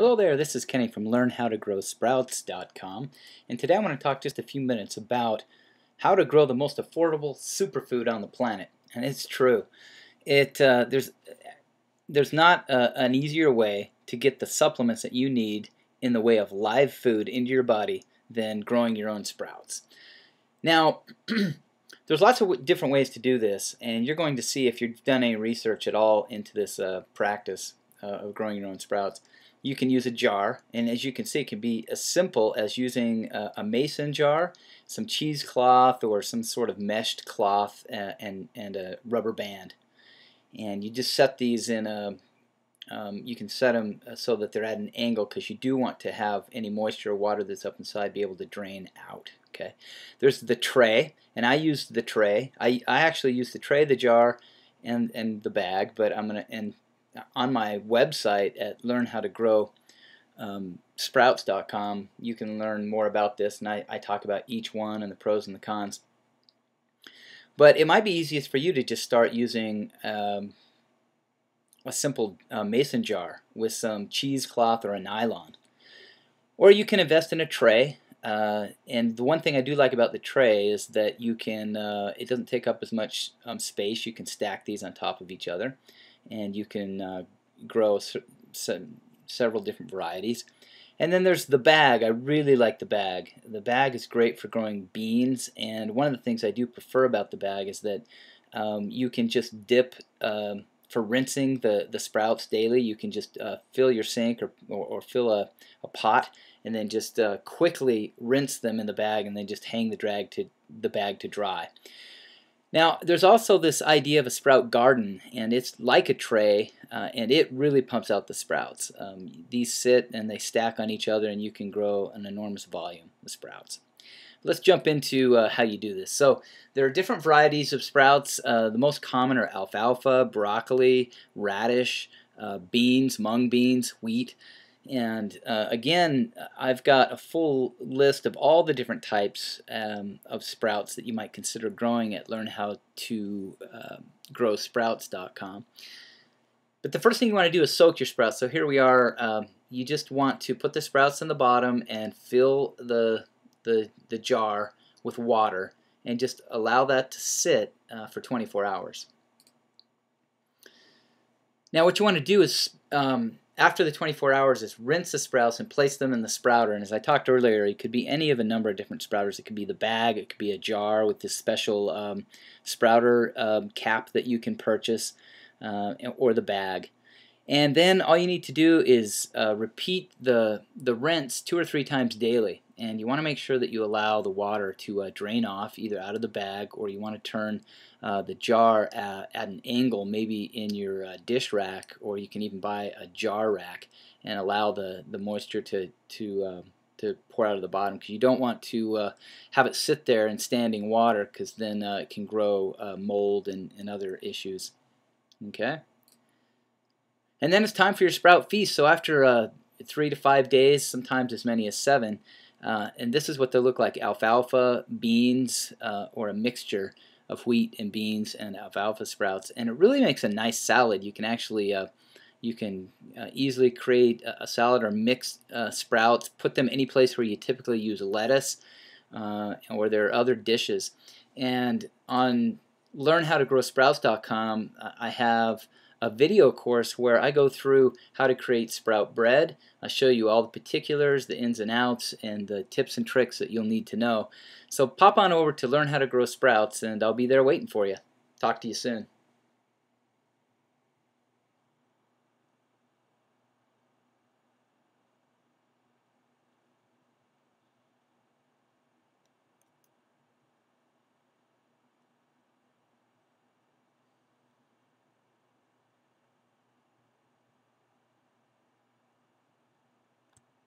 Hello there, this is Kenny from LearnHowToGrowSprouts.com and today I want to talk just a few minutes about how to grow the most affordable superfood on the planet. And it's true. It uh, there's there's not a, an easier way to get the supplements that you need in the way of live food into your body than growing your own sprouts. Now, there's lots of different ways to do this, and you're going to see if you've done any research at all into this uh, practice uh, of growing your own sprouts you can use a jar and as you can see it can be as simple as using a, a mason jar some cheesecloth or some sort of meshed cloth uh, and, and a rubber band. And you just set these in a um, you can set them uh, so that they're at an angle because you do want to have any moisture or water that's up inside be able to drain out okay? There's the tray and I used the tray. I, I actually used the tray the jar and and the bag but I'm gonna and on my website at learnhowtogrowsprouts.com um, you can learn more about this and I, I talk about each one and the pros and the cons. But it might be easiest for you to just start using um, a simple uh, mason jar with some cheesecloth or a nylon. Or you can invest in a tray. Uh, and the one thing I do like about the tray is that you can, uh, it doesn't take up as much um, space. You can stack these on top of each other and you can uh, grow several different varieties. And then there's the bag. I really like the bag. The bag is great for growing beans, and one of the things I do prefer about the bag is that um, you can just dip um, for rinsing the, the sprouts daily. You can just uh, fill your sink or, or, or fill a, a, pot and then just uh, quickly rinse them in the bag and then just hang the drag to the bag to dry. Now, there's also this idea of a sprout garden, and it's like a tray, uh, and it really pumps out the sprouts. Um, these sit and they stack on each other, and you can grow an enormous volume of sprouts. Let's jump into uh, how you do this. So there are different varieties of sprouts. Uh, the most common are alfalfa, broccoli, radish, uh, beans, mung beans, wheat. And uh, again, I've got a full list of all the different types um, of sprouts that you might consider growing at learnhowtogrowsprouts.com. Uh, but the first thing you want to do is soak your sprouts. So here we are. Um, you just want to put the sprouts in the bottom and fill the, the, the jar with water and just allow that to sit uh, for 24 hours. Now what you want to do is um, after the 24 hours is rinse the sprouts and place them in the sprouter. And as I talked earlier, it could be any of a number of different sprouters. It could be the bag, it could be a jar with this special um, sprouter um, cap that you can purchase, uh, or the bag. And then all you need to do is uh, repeat the, the rinse two or three times daily. And you want to make sure that you allow the water to uh, drain off either out of the bag or you want to turn uh, the jar at, at, an angle maybe in your uh, dish rack or you can even buy a jar rack and allow the, the moisture to, to, um, to pour out of the bottom because you don't want to uh, have it sit there in standing water because then uh, it can grow uh, mold and, and other issues. Okay. And then it's time for your sprout feast. So after three to five days, sometimes as many as seven, uh, and this is what they look like, alfalfa, beans, uh, or a mixture of wheat and beans and alfalfa sprouts. And it really makes a nice salad. You can actually uh, you can uh, easily create a, salad or mix uh, sprouts, put them any place where you typically use lettuce uh, or there are other dishes. And on learnhowtogrowsprouts.com, I have a video course where I go through how to create sprout bread. I show you all the particulars, the ins and outs, and the tips and tricks that you'll need to know. So pop on over to Learn How to Grow Sprouts, and I'll be there waiting for you. Talk to you soon.